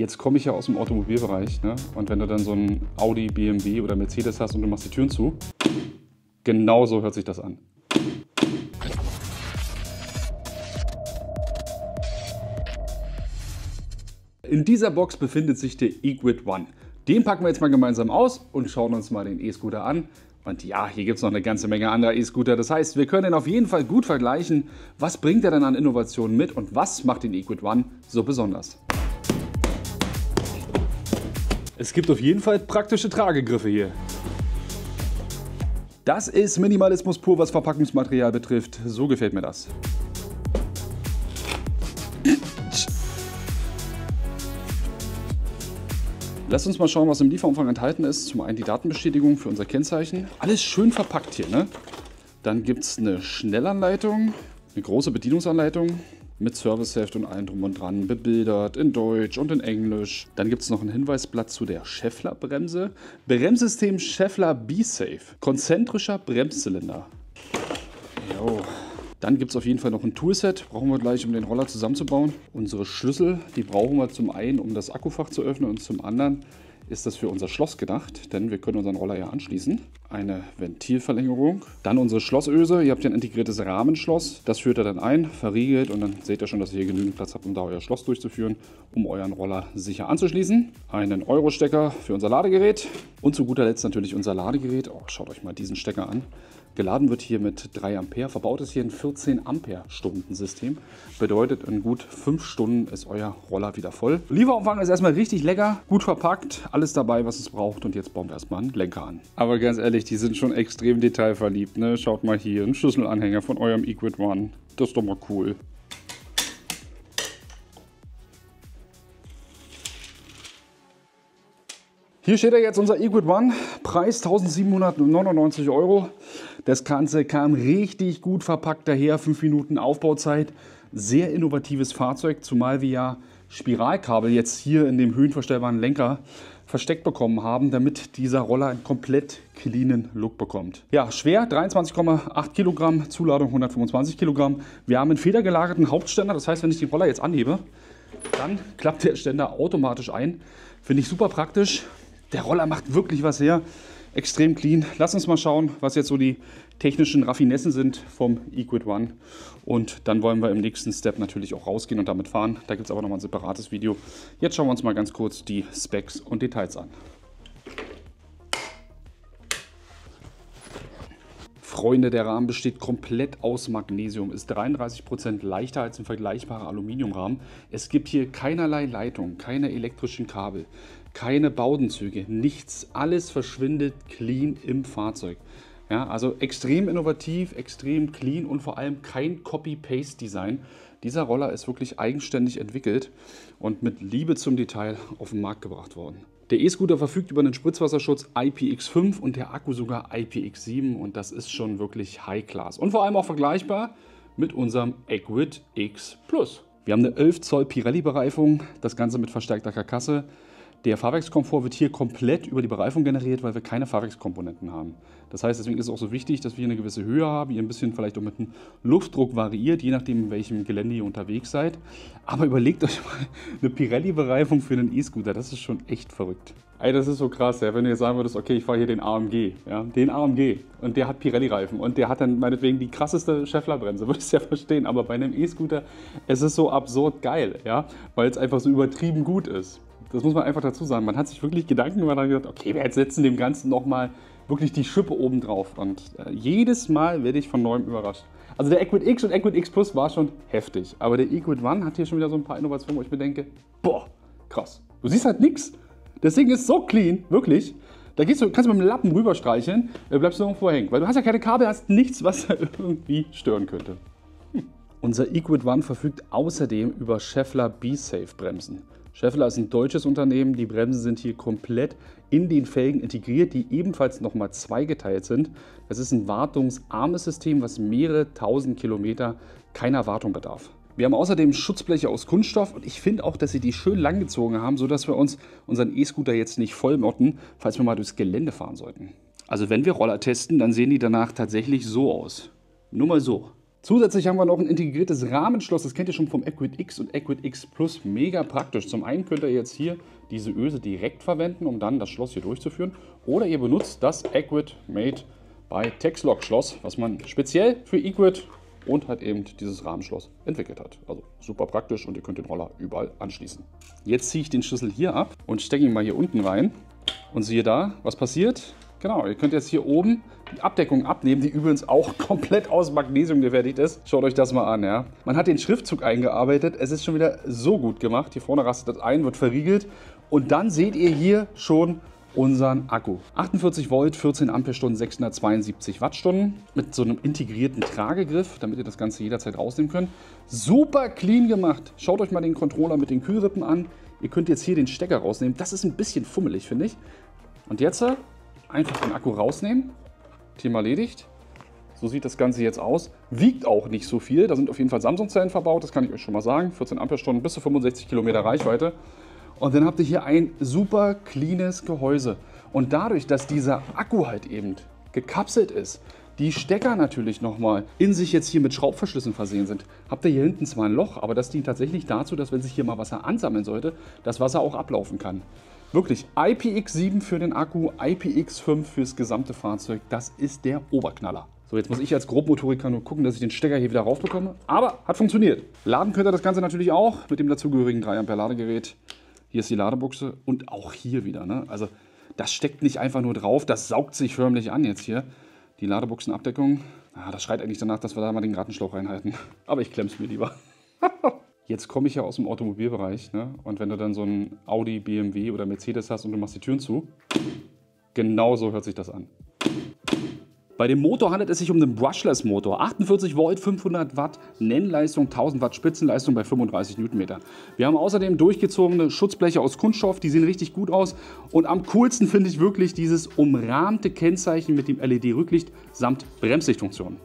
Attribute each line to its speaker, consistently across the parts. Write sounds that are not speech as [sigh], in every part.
Speaker 1: Jetzt komme ich ja aus dem Automobilbereich. Ne? Und wenn du dann so ein Audi, BMW oder Mercedes hast und du machst die Türen zu, genau so hört sich das an. In dieser Box befindet sich der eQuid One. Den packen wir jetzt mal gemeinsam aus und schauen uns mal den E-Scooter an. Und ja, hier gibt es noch eine ganze Menge anderer E-Scooter. Das heißt, wir können ihn auf jeden Fall gut vergleichen. Was bringt er denn an Innovationen mit und was macht den eQuid One so besonders? Es gibt auf jeden Fall praktische Tragegriffe hier. Das ist Minimalismus pur, was Verpackungsmaterial betrifft. So gefällt mir das. Lasst uns mal schauen, was im Lieferumfang enthalten ist. Zum einen die Datenbestätigung für unser Kennzeichen. Alles schön verpackt hier. Ne? Dann gibt es eine Schnellanleitung, eine große Bedienungsanleitung mit Serviceheft und allem drum und dran, bebildert in Deutsch und in Englisch. Dann gibt es noch ein Hinweisblatt zu der Scheffler-Bremse. Bremssystem Scheffler B-Safe. Konzentrischer Bremszylinder. Jo. Dann gibt es auf jeden Fall noch ein Toolset, brauchen wir gleich, um den Roller zusammenzubauen. Unsere Schlüssel, die brauchen wir zum einen, um das Akkufach zu öffnen und zum anderen ist das für unser Schloss gedacht, denn wir können unseren Roller ja anschließen. Eine Ventilverlängerung. Dann unsere Schlossöse. Ihr habt ja ein integriertes Rahmenschloss. Das führt ihr dann ein, verriegelt und dann seht ihr schon, dass ihr hier genügend Platz habt, um da euer Schloss durchzuführen, um euren Roller sicher anzuschließen. Einen Euro-Stecker für unser Ladegerät. Und zu guter Letzt natürlich unser Ladegerät. Oh, schaut euch mal diesen Stecker an. Geladen wird hier mit 3 Ampere. Verbaut ist hier ein 14 Ampere Stunden System. Bedeutet, in gut 5 Stunden ist euer Roller wieder voll. Lieferumfang ist erstmal richtig lecker, gut verpackt, alles dabei, was es braucht. Und jetzt bauen wir erstmal einen Lenker an. Aber ganz ehrlich, die sind schon extrem detailverliebt. Ne? Schaut mal hier, ein Schlüsselanhänger von eurem Equid One. Das ist doch mal cool. Hier steht ja jetzt unser Equid One, Preis 1799 Euro. Das Ganze kam richtig gut verpackt daher, 5 Minuten Aufbauzeit. Sehr innovatives Fahrzeug, zumal wir ja Spiralkabel jetzt hier in dem höhenverstellbaren Lenker versteckt bekommen haben, damit dieser Roller einen komplett cleanen Look bekommt. Ja, schwer, 23,8 Kilogramm, Zuladung 125 Kilogramm. Wir haben einen federgelagerten Hauptständer, das heißt, wenn ich den Roller jetzt anhebe, dann klappt der Ständer automatisch ein. Finde ich super praktisch. Der Roller macht wirklich was her. Extrem clean. Lass uns mal schauen, was jetzt so die technischen Raffinessen sind vom Equid One. Und dann wollen wir im nächsten Step natürlich auch rausgehen und damit fahren. Da gibt es aber nochmal ein separates Video. Jetzt schauen wir uns mal ganz kurz die Specs und Details an. Freunde, der Rahmen besteht komplett aus Magnesium, ist 33% leichter als ein vergleichbarer Aluminiumrahmen. Es gibt hier keinerlei Leitung, keine elektrischen Kabel, keine Baudenzüge, nichts. Alles verschwindet clean im Fahrzeug. Ja, also extrem innovativ, extrem clean und vor allem kein Copy-Paste-Design. Dieser Roller ist wirklich eigenständig entwickelt und mit Liebe zum Detail auf den Markt gebracht worden. Der E-Scooter verfügt über einen Spritzwasserschutz IPX5 und der Akku sogar IPX7 und das ist schon wirklich High-Class. Und vor allem auch vergleichbar mit unserem Equid X Plus. Wir haben eine 11 Zoll Pirelli-Bereifung, das Ganze mit verstärkter Karkasse. Der Fahrwerkskomfort wird hier komplett über die Bereifung generiert, weil wir keine Fahrwerkskomponenten haben. Das heißt, deswegen ist es auch so wichtig, dass wir hier eine gewisse Höhe haben, ihr ein bisschen vielleicht auch mit dem Luftdruck variiert, je nachdem, in welchem Gelände ihr unterwegs seid. Aber überlegt euch mal eine Pirelli-Bereifung für einen E-Scooter, das ist schon echt verrückt. Ey, das ist so krass, ja, wenn du jetzt sagen würdest, okay, ich fahre hier den AMG, ja, den AMG und der hat Pirelli-Reifen und der hat dann meinetwegen die krasseste Scheffler-Bremse, würdest du ja verstehen, aber bei einem E-Scooter, es ist so absurd geil, ja, weil es einfach so übertrieben gut ist. Das muss man einfach dazu sagen. Man hat sich wirklich Gedanken gemacht und gesagt, okay, wir setzen dem Ganzen nochmal wirklich die Schippe oben drauf. Und äh, jedes Mal werde ich von neuem überrascht. Also der Equid X und Equid X Plus war schon heftig. Aber der Equid One hat hier schon wieder so ein paar Innovationen, wo ich mir denke, boah, krass. Du siehst halt nichts. Das Ding ist so clean, wirklich. Da gehst du, kannst du mit dem Lappen rüberstreicheln, äh, bleibst du irgendwo hängen. Weil du hast ja keine Kabel, hast nichts, was [laughs] irgendwie stören könnte. Hm. Unser Equid One verfügt außerdem über Scheffler B-Safe Bremsen. Scheffler ist ein deutsches Unternehmen. Die Bremsen sind hier komplett in den Felgen integriert, die ebenfalls nochmal zweigeteilt sind. Das ist ein wartungsarmes System, was mehrere tausend Kilometer keiner Wartung bedarf. Wir haben außerdem Schutzbleche aus Kunststoff und ich finde auch, dass sie die schön langgezogen haben, sodass wir uns unseren E-Scooter jetzt nicht vollmotten, falls wir mal durchs Gelände fahren sollten. Also wenn wir Roller testen, dann sehen die danach tatsächlich so aus. Nur mal so. Zusätzlich haben wir noch ein integriertes Rahmenschloss, das kennt ihr schon vom Equid X und Equid X Plus, mega praktisch. Zum einen könnt ihr jetzt hier diese Öse direkt verwenden, um dann das Schloss hier durchzuführen. Oder ihr benutzt das Equid Made by Texlock Schloss, was man speziell für Equid und halt eben dieses Rahmenschloss entwickelt hat. Also super praktisch und ihr könnt den Roller überall anschließen. Jetzt ziehe ich den Schlüssel hier ab und stecke ihn mal hier unten rein. Und siehe da, was passiert? Genau, ihr könnt jetzt hier oben die Abdeckung abnehmen, die übrigens auch [laughs] komplett aus Magnesium gefertigt ist. Schaut euch das mal an, ja. Man hat den Schriftzug eingearbeitet. Es ist schon wieder so gut gemacht. Hier vorne rastet das ein, wird verriegelt. Und dann seht ihr hier schon unseren Akku. 48 Volt, 14 Ampere-Stunden, 672 Wattstunden mit so einem integrierten Tragegriff, damit ihr das Ganze jederzeit rausnehmen könnt. Super clean gemacht. Schaut euch mal den Controller mit den Kühlrippen an. Ihr könnt jetzt hier den Stecker rausnehmen. Das ist ein bisschen fummelig, finde ich. Und jetzt einfach den Akku rausnehmen. Thema erledigt. So sieht das Ganze jetzt aus. Wiegt auch nicht so viel. Da sind auf jeden Fall Samsung-Zellen verbaut, das kann ich euch schon mal sagen. 14 Ampere-Stunden bis zu 65 Kilometer Reichweite. Und dann habt ihr hier ein super cleanes Gehäuse. Und dadurch, dass dieser Akku halt eben gekapselt ist, die Stecker natürlich nochmal in sich jetzt hier mit Schraubverschlüssen versehen sind, habt ihr hier hinten zwar ein Loch, aber das dient tatsächlich dazu, dass wenn sich hier mal Wasser ansammeln sollte, das Wasser auch ablaufen kann. Wirklich, IPX7 für den Akku, IPX5 fürs gesamte Fahrzeug, das ist der Oberknaller. So, jetzt muss ich als Grobmotoriker nur gucken, dass ich den Stecker hier wieder raufbekomme. Aber hat funktioniert. Laden könnt ihr das Ganze natürlich auch mit dem dazugehörigen 3 Ampere Ladegerät. Hier ist die Ladebuchse und auch hier wieder. Ne? Also das steckt nicht einfach nur drauf, das saugt sich förmlich an jetzt hier. Die Ladebuchsenabdeckung, ah, das schreit eigentlich danach, dass wir da mal den Gartenschlauch reinhalten. Aber ich klemm's mir lieber. [laughs] Jetzt komme ich ja aus dem Automobilbereich. Ne? Und wenn du dann so ein Audi, BMW oder Mercedes hast und du machst die Türen zu, genau so hört sich das an. Bei dem Motor handelt es sich um den Brushless-Motor. 48 Volt, 500 Watt, Nennleistung, 1000 Watt Spitzenleistung bei 35 Newtonmeter. Wir haben außerdem durchgezogene Schutzbleche aus Kunststoff, die sehen richtig gut aus. Und am coolsten finde ich wirklich dieses umrahmte Kennzeichen mit dem LED-Rücklicht samt Bremslichtfunktion.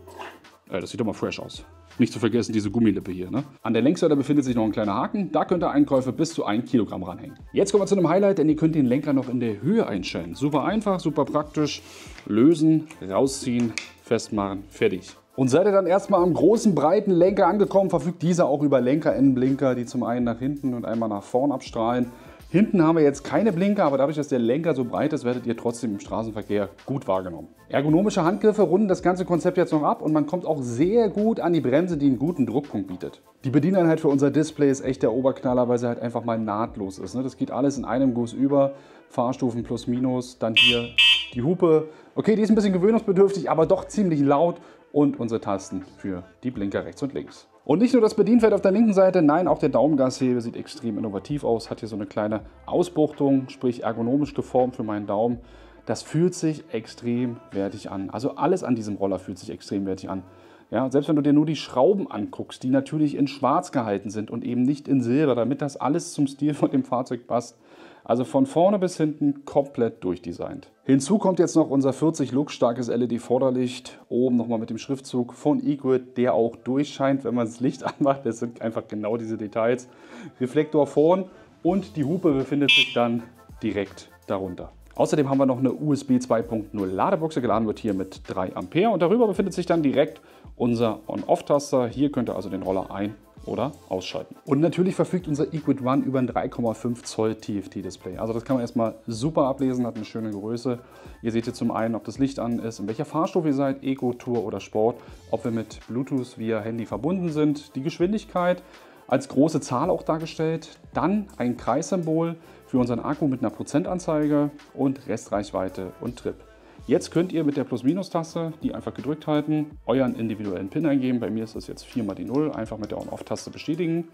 Speaker 1: Äh, das sieht doch mal fresh aus. Nicht zu vergessen diese Gummilippe hier. Ne? An der Längsseite befindet sich noch ein kleiner Haken. Da könnt ihr Einkäufe bis zu 1 Kilogramm ranhängen. Jetzt kommen wir zu einem Highlight, denn ihr könnt den Lenker noch in der Höhe einstellen. Super einfach, super praktisch. Lösen, rausziehen, festmachen, fertig. Und seid ihr dann erstmal am großen, breiten Lenker angekommen, verfügt dieser auch über Lenker-Innenblinker, die zum einen nach hinten und einmal nach vorn abstrahlen. Hinten haben wir jetzt keine Blinker, aber dadurch, dass der Lenker so breit ist, werdet ihr trotzdem im Straßenverkehr gut wahrgenommen. Ergonomische Handgriffe runden das ganze Konzept jetzt noch ab und man kommt auch sehr gut an die Bremse, die einen guten Druckpunkt bietet. Die Bedieneinheit für unser Display ist echt der Oberknaller, weil sie halt einfach mal nahtlos ist. Ne? Das geht alles in einem Guss über, Fahrstufen plus minus, dann hier die Hupe. Okay, die ist ein bisschen gewöhnungsbedürftig, aber doch ziemlich laut und unsere Tasten für die Blinker rechts und links. Und nicht nur das Bedienfeld auf der linken Seite, nein, auch der Daumengashebel sieht extrem innovativ aus, hat hier so eine kleine Ausbuchtung, sprich ergonomisch geformt für meinen Daumen. Das fühlt sich extrem wertig an. Also alles an diesem Roller fühlt sich extrem wertig an. Ja, selbst wenn du dir nur die Schrauben anguckst, die natürlich in schwarz gehalten sind und eben nicht in Silber, damit das alles zum Stil von dem Fahrzeug passt, also von vorne bis hinten komplett durchdesignt. Hinzu kommt jetzt noch unser 40 Lux starkes LED-Vorderlicht. Oben nochmal mit dem Schriftzug von eGrid, der auch durchscheint, wenn man das Licht [laughs] anmacht. Das sind einfach genau diese Details. Reflektor vorn und die Hupe befindet sich dann direkt darunter. Außerdem haben wir noch eine USB 2.0 Ladebuchse. Geladen wird hier mit 3 Ampere und darüber befindet sich dann direkt unser On-Off-Taster. Hier könnt ihr also den Roller ein- oder ausschalten. Und natürlich verfügt unser Equid One über ein 3,5 Zoll TFT-Display. Also das kann man erstmal super ablesen, hat eine schöne Größe. Ihr seht hier zum einen, ob das Licht an ist, in welcher Fahrstufe ihr seid, Eco, Tour oder Sport, ob wir mit Bluetooth via Handy verbunden sind, die Geschwindigkeit als große Zahl auch dargestellt, dann ein Kreissymbol für unseren Akku mit einer Prozentanzeige und Restreichweite und Trip. Jetzt könnt ihr mit der Plus-Minus-Taste, die einfach gedrückt halten, euren individuellen PIN eingeben. Bei mir ist das jetzt 4 mal die 0, einfach mit der On-Off-Taste bestätigen.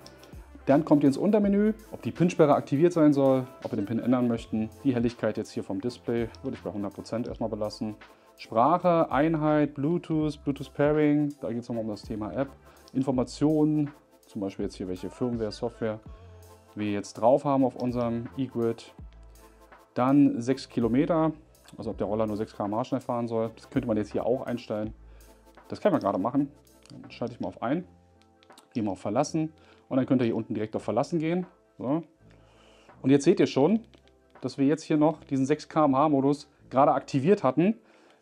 Speaker 1: Dann kommt ihr ins Untermenü, ob die PIN-Sperre aktiviert sein soll, ob ihr den PIN ändern möchten. Die Helligkeit jetzt hier vom Display würde ich bei 100% erstmal belassen. Sprache, Einheit, Bluetooth, Bluetooth Pairing, da geht es nochmal um das Thema App. Informationen, zum Beispiel jetzt hier welche Firmware, Software wir jetzt drauf haben auf unserem E-Grid. Dann 6 Kilometer, also ob der Roller nur 6 km/h schnell fahren soll. Das könnte man jetzt hier auch einstellen. Das kann man gerade machen. Dann schalte ich mal auf ein, gehe mal auf Verlassen und dann könnt ihr hier unten direkt auf Verlassen gehen. So. Und jetzt seht ihr schon, dass wir jetzt hier noch diesen 6 km/h Modus gerade aktiviert hatten.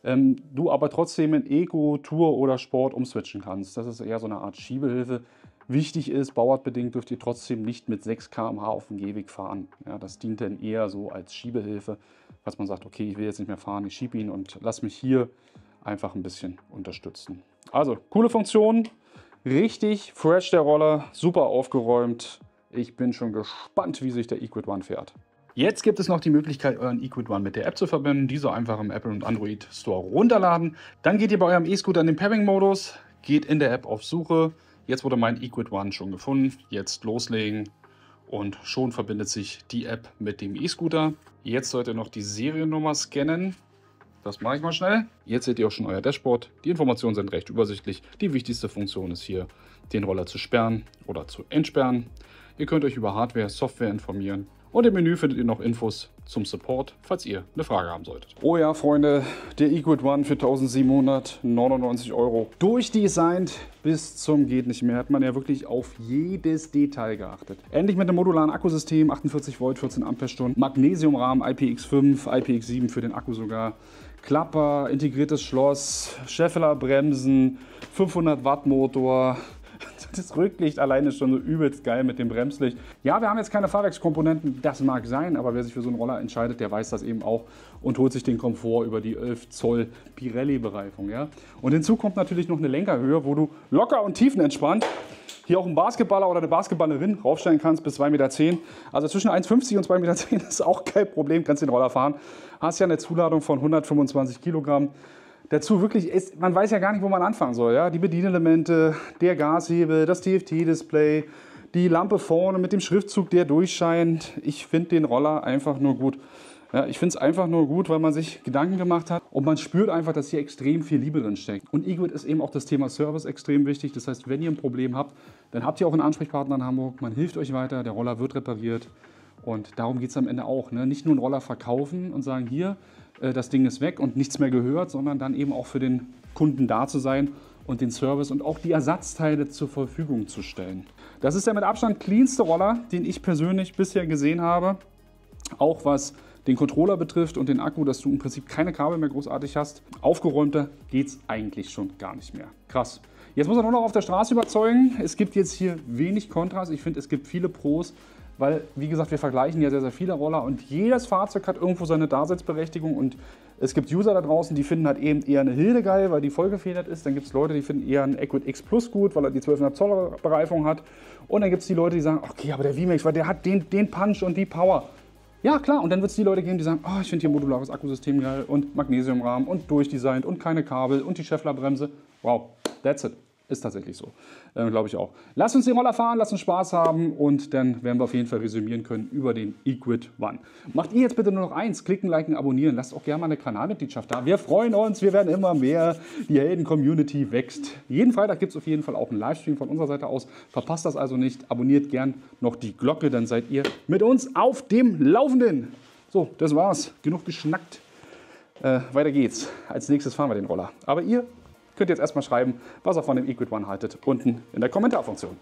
Speaker 1: ähm, du aber trotzdem in Eco, Tour oder Sport umswitchen kannst. Das ist eher so eine Art Schiebehilfe. Wichtig ist, bauartbedingt dürft ihr trotzdem nicht mit 6 km/h auf dem Gehweg fahren. Ja, das dient dann eher so als Schiebehilfe, was man sagt, okay, ich will jetzt nicht mehr fahren, ich schiebe ihn und lass mich hier einfach ein bisschen unterstützen. Also, coole Funktion, richtig fresh der Roller, super aufgeräumt. Ich bin schon gespannt, wie sich der Equid One fährt. Jetzt gibt es noch die Möglichkeit, euren eQuid One mit der App zu verbinden. Diese einfach im Apple und Android Store runterladen. Dann geht ihr bei eurem E-Scooter in den Pairing-Modus, geht in der App auf Suche. Jetzt wurde mein eQuid One schon gefunden. Jetzt loslegen und schon verbindet sich die App mit dem E-Scooter. Jetzt sollt ihr noch die Seriennummer scannen. Das mache ich mal schnell. Jetzt seht ihr auch schon euer Dashboard. Die Informationen sind recht übersichtlich. Die wichtigste Funktion ist hier, den Roller zu sperren oder zu entsperren. Ihr könnt euch über Hardware, Software informieren und im Menü findet ihr noch Infos zum Support, falls ihr eine Frage haben solltet. Oh ja, Freunde, der eQuid One für 1799 Euro. Durchdesignt bis zum geht nicht mehr. Hat man ja wirklich auf jedes Detail geachtet. Endlich mit einem modularen Akkusystem, 48 Volt, 14 Ampere-Stunden, Magnesiumrahmen, IPX5, IPX7 für den Akku sogar. Klapper, integriertes Schloss, Scheffler Bremsen, 500 Watt Motor, [laughs] das Rücklicht alleine ist schon so übelst geil mit dem Bremslicht. Ja, wir haben jetzt keine Fahrwerkskomponenten, das mag sein, aber wer sich für so einen Roller entscheidet, der weiß das eben auch und holt sich den Komfort über die 11 Zoll Pirelli-Bereifung. Ja? Und hinzu kommt natürlich noch eine Lenkerhöhe, wo du locker und tiefenentspannt hier auch ein Basketballer oder eine Basketballerin raufstellen kannst bis 2,10 Meter. Also zwischen 1,50 und 2,10 Meter [laughs] ist auch kein Problem, kannst den Roller fahren. Hast ja eine Zuladung von 125 Kilogramm dazu wirklich ist, man weiß ja gar nicht, wo man anfangen soll. Ja? Die Bedienelemente, der Gashebel, das TFT-Display, die Lampe vorne mit dem Schriftzug, der durchscheint. Ich finde den Roller einfach nur gut. Ja, ich finde es einfach nur gut, weil man sich Gedanken gemacht hat und man spürt einfach, dass hier extrem viel Liebe drin steckt. Und eGood ist eben auch das Thema Service extrem wichtig. Das heißt, wenn ihr ein Problem habt, dann habt ihr auch einen Ansprechpartner in Hamburg. Man hilft euch weiter, der Roller wird repariert. Und darum geht es am Ende auch. Ne? Nicht nur einen Roller verkaufen und sagen, hier, äh, das Ding ist weg und nichts mehr gehört, sondern dann eben auch für den Kunden da zu sein und den Service und auch die Ersatzteile zur Verfügung zu stellen. Das ist der mit Abstand cleanste Roller, den ich persönlich bisher gesehen habe. Auch was den Controller betrifft und den Akku, dass du im Prinzip keine Kabel mehr großartig hast. Aufgeräumter geht es eigentlich schon gar nicht mehr. Krass. Jetzt muss er nur noch auf der Straße überzeugen. Es gibt jetzt hier wenig Kontrast. Ich finde, es gibt viele Pros weil, wie gesagt, wir vergleichen ja sehr, sehr viele Roller und jedes Fahrzeug hat irgendwo seine Daseinsberechtigung und es gibt User da draußen, die finden halt eben eher eine Hilde geil, weil die vollgefedert ist. Dann gibt es Leute, die finden eher einen Equid X Plus gut, weil er die 12,5 Zoll Bereifung hat. Und dann gibt es die Leute, die sagen, okay, aber der VMAX, weil der hat den, den Punch und die Power. Ja, klar. Und dann wird es die Leute geben, die sagen, oh, ich finde hier modulares Akkusystem geil und Magnesiumrahmen und durchdesignt und keine Kabel und die Scheffler Bremse. Wow, that's it. Ist tatsächlich so. Äh, Glaube ich auch. Lasst uns den Roller fahren, lasst uns Spaß haben und dann werden wir auf jeden Fall resümieren können über den eQuid One. Macht ihr jetzt bitte nur noch eins: klicken, liken, abonnieren. Lasst auch gerne mal eine Kanalmitgliedschaft da. Wir freuen uns, wir werden immer mehr. Die Helden-Community wächst. Jeden Freitag gibt es auf jeden Fall auch einen Livestream von unserer Seite aus. Verpasst das also nicht. Abonniert gern noch die Glocke, dann seid ihr mit uns auf dem Laufenden. So, das war's. Genug geschnackt. Äh, weiter geht's. Als nächstes fahren wir den Roller. Aber ihr könnt ihr jetzt erstmal schreiben, was ihr von dem Equid One haltet, unten in der Kommentarfunktion.